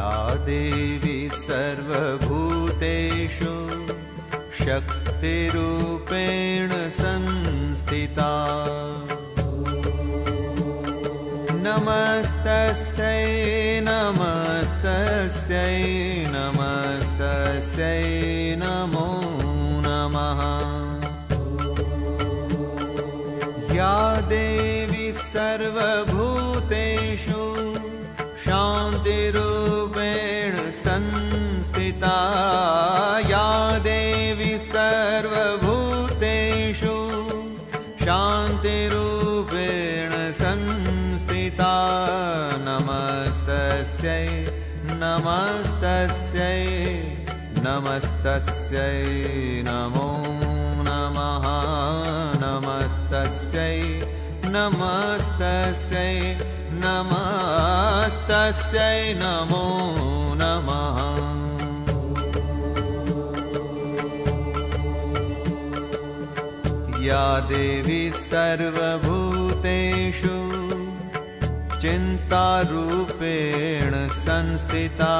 या देवी सर्वभूतेषु शक्तिरूपेण संस्थिता। नमस्तस्यै नमस्तस्यै नमस्तस्यै नमो नमः। या देवी सर्वभूतेषु या देवी सर्वभूतेषु शान्तिरूपेण संस्थिता। नमस्तस्यै नमस्तस्यै नमस्तस्यै नमो नमः नमस्तस्यै नमस्तस्यै नमस्तस्यै नमो नमः या देवी सर्वभूतेषु चिन्तारूपेण संस्थिता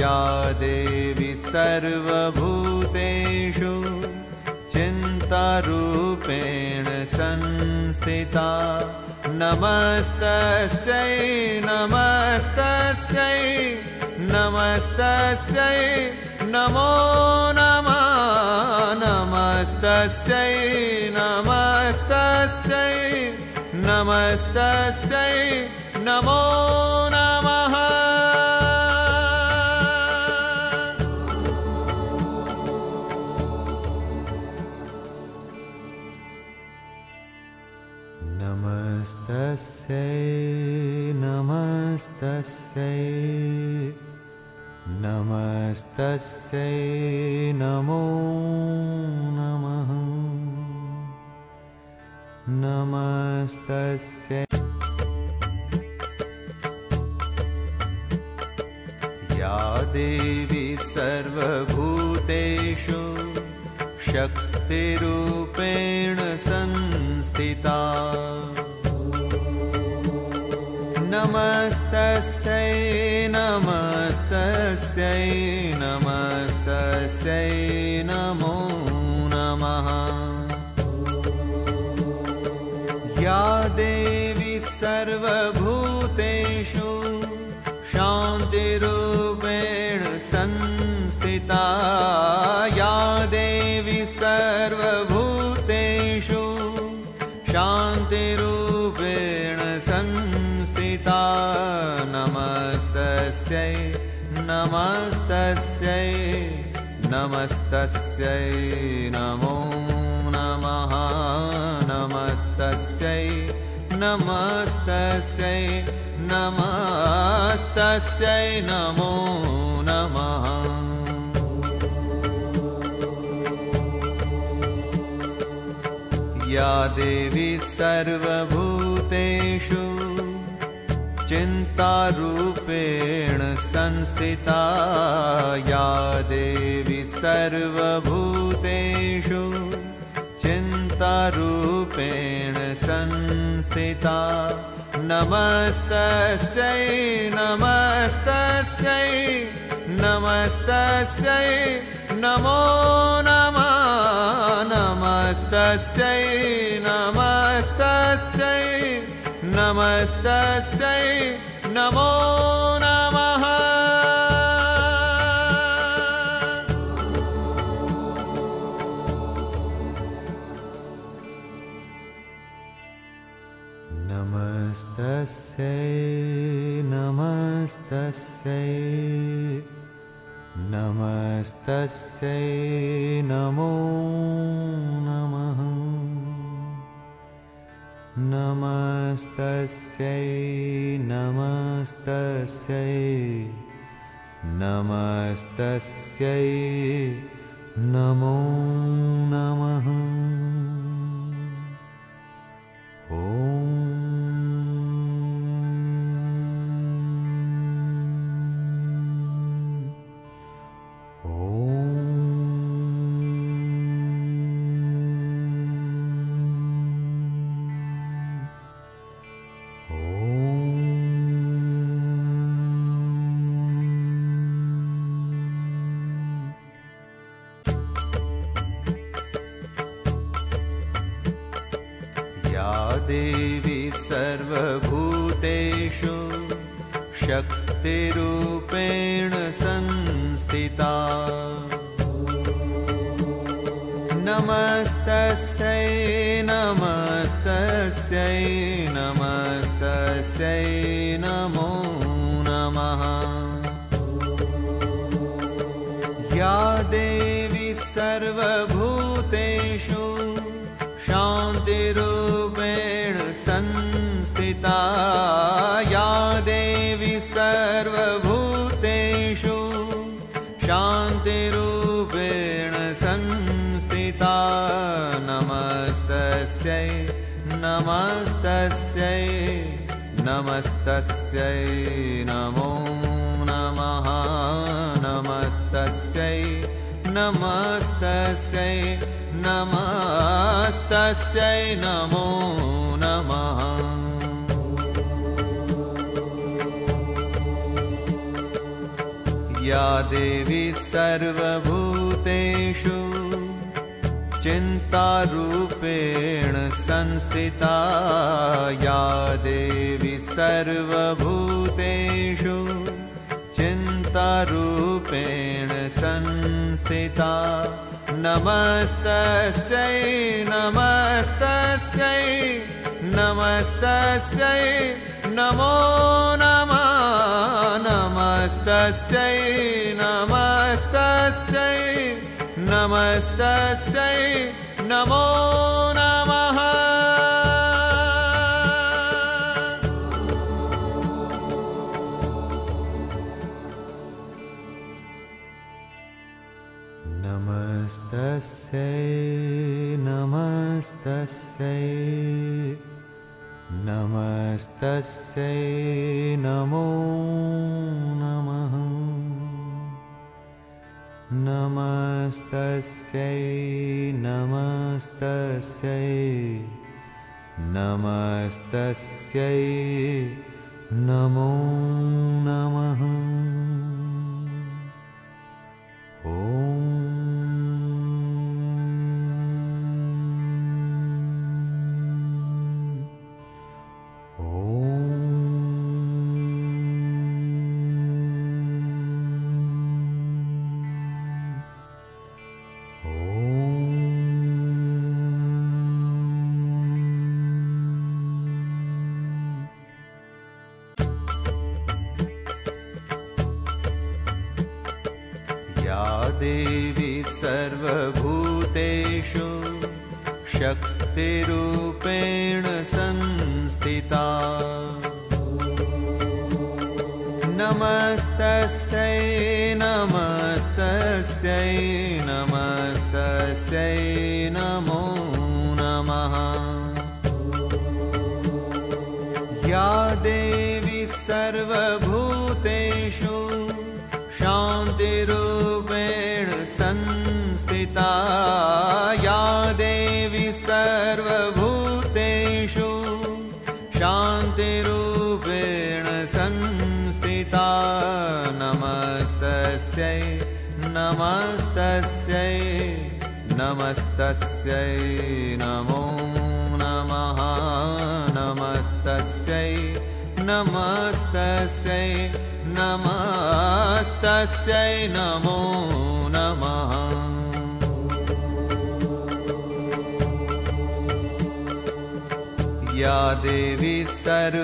या देवी सर्वभूतेषु चिन्तारूपेण संस्थिता। नमस्तस्यै नमस्तस्यै नमस्तस्यै नमो नमः नमस्तस्यै नमस्तस्यै नमस्तस्यै नमो नमः। नमस्तस्यै नमस्तस्यै नमस्तस्यै नमो नमः। नमस्तस्यै। या देवी सर्वभूतेषु शक्तिरूपेण संस्थिता। नमस्तस्यै नमस्तस्यै नमो नमः। या देवी सर्वभूतेषु शान्तिरूपेण संस्थिता। या देवी सर्वभूतेषु शान्तिरूपेण संस्थिता। नमस्तस्यै नमस्तस्यै। नमस्तस्यै नमो नमः। नमस्तस्यै नमस्तस्यै नमस्तस्यै नमो नमः। या देवी सर्वभूतेषु चिन्तारूपेण संस्थिता या देवी सर्वभूतेषु। चिन्तारूपेण संस्थिता। नमस्तस्यै नमस्तस्यै नमस्तस्यै नमो नमः। नमस्तस्यै नमस्तस्यै नमस्तस्यै नमो नमः। नमस्तस्यै नमस्तस्यै नमस्तस्यै नमो नमः नमस्तस्यै नमस्तस्यै नमस्तस्यै नमो नमः। शक्तिरूपेण संस्थिता। नमस्तस्यै नमस्तस्यै नमस्तस्यै नमस्तस्यै नमस्तस्यै नमस्तस्यै नमो नमः नमस्तस्यै नमस्तस्यै नमस्तस्यै नमो नमः। या देवी सर्वभूतेषु चिन्तारूपेण संस्थिता या देवी सर्वभूतेषु। चिन्तारूपेण संस्थिता। नमस्तस्यै नमस्तस्यै नमस्तस्यै नमो नमः। नमस्तस्यै नमस्तस्यै नमस्तस्यै नमो नमः। नमस्तस्यै नमस्तस्यै नमस्तस्यै नमो नमस्तस्यै नमस्तस्यै नमस्तस्यै नमो नमः। देवी सर्वभूतेषु शक्तिरूपेण संस्थिता। नमस्तस्यै नमस्तस्यै नमस्तस्यै नमो नमः। या देवी सर्वभूतेषु या देवी सर्वभूतेषु शान्तिरूपेण संस्थिता। नमस्तस्यै नमस्तस्यै नमस्तस्यै नमो नमः। नमस्तस्यै नमस्तस्यै नमस्तस्यै नमो नमः या देवी सर्वभूतेषु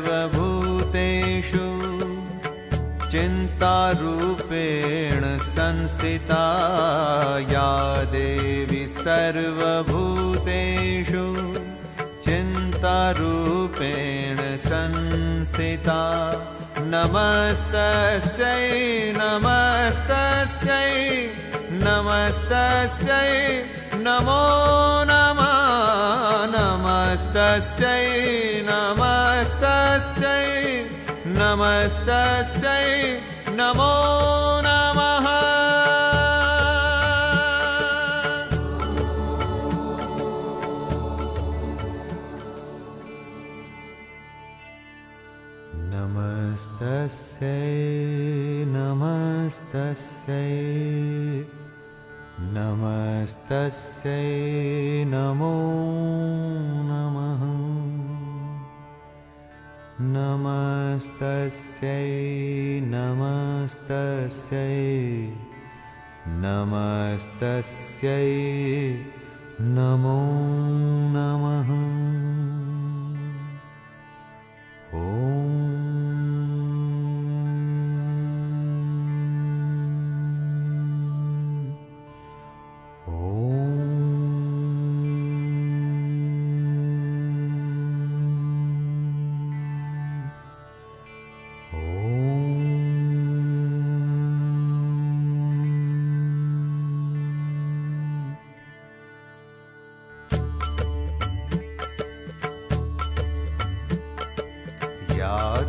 चिन्तारूपेण संस्थिता या देवी सर्वभूतेषु चिन्तारूपेण संस्थिता। नमस्तस्यै नमस्तस्यै नमस्तस्यै नमो नमः नमस्तस्यै नमस्तस्यै नमस्तस्यै नमो नमः। नमस्तस्यै नमस्तस्यै नमस्तस्यै नमो नमः। नमस्तस्यै नमस्तस्यै नमस्तस्यै नमो नमः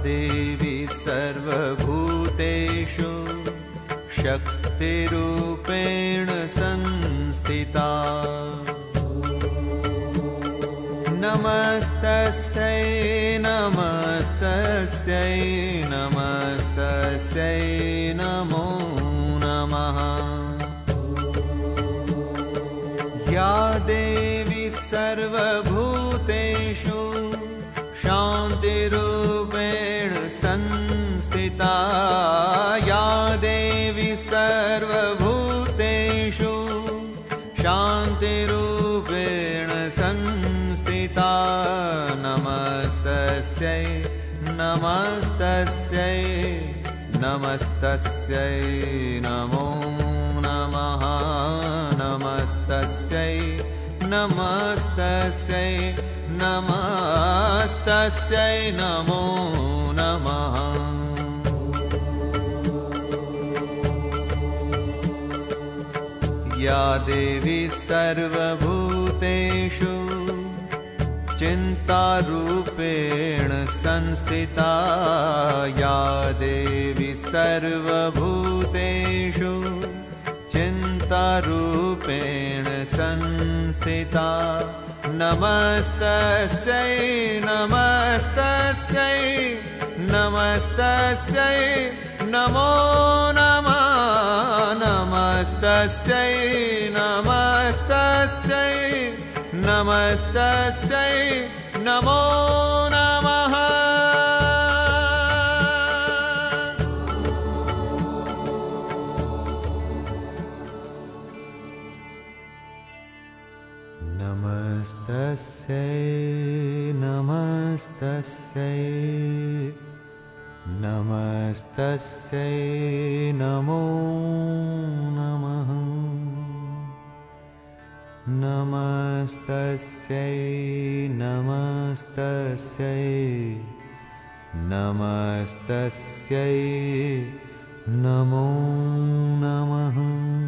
देवी सर्वभूतेषु शक्तिरूपेण संस्थिता। नमस्तस्यै नमस्तस्यै नमस्तस्यै नमो नमः। या देवी सर्वभूतेषु शान्तिरूपेण संस्थिता या देवी सर्वभूतेषु शान्तिरूपेण संस्थिता। नमस्तस्यै नमस्तस्यै नमस्तस्यै नमो नमः। नमस्तस्यै नमस्तस्यै नमस्तस्यै नमो नमः या देवी सर्वभूतेषु चिन्तारूपेण संस्थिता या देवी सर्वभूतेषु चिन्तारूपेण संस्थिता। नमस्तस्यै नमस्तस्यै नमस्तस्यै नमो नमः। नमस्तस्यै नमस्तस्यै नमस्तस्यै नमो नमः। नमस्तस्यै नमस्तस्यै नमस्तस्यै नमो नमः। नमस्तस्यै नमस्तस्यै नमस्तस्यै नमो नमः।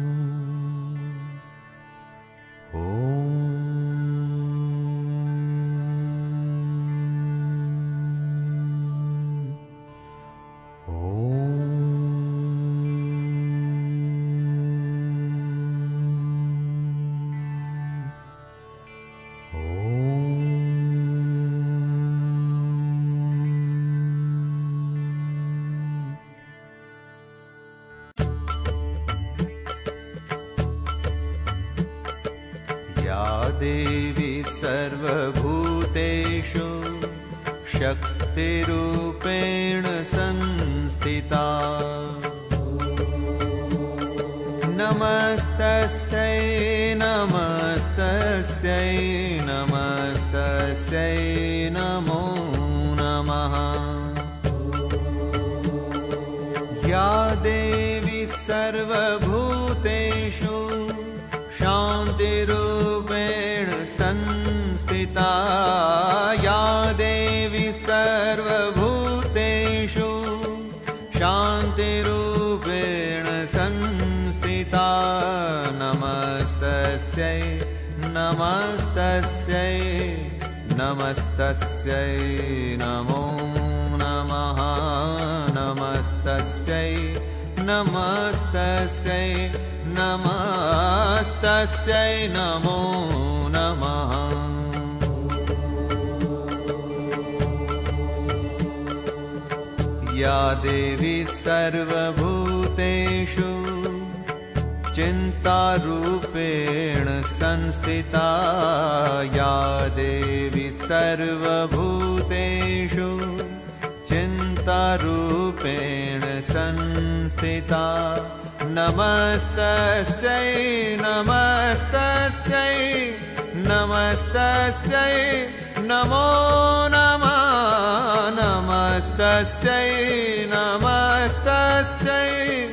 नमस्तस्यै नमो नमः। या देवी सर्वभूतेषु शान्तिरूपेण संस्थिता। या देवी सर्वभूतेषु शान्तिरूपेण संस्थिता। नमस्तस्यै नमस्तस्यै नमो नमः नमस्तस्यै नमस्तस्यै नमस्तस्यै नमो नमः। या देवी सर्वभूतेषु चिन्तारूपेण संस्थिता या देवी सर्वभूतेषु। देवतारूपेण संस्थिता। नमस्तस्यै नमस्तस्यै नमस्तस्यै नमो नमः। नमस्तस्यै नमस्तस्यै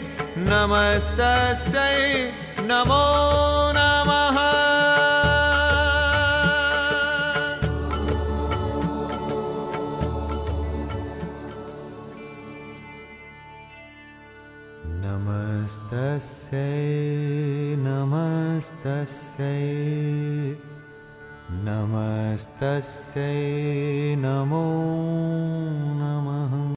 नमस्तस्यै नमो नमः। नमस्तस्यै नमस्तस्यै नमस्तस्यै नमो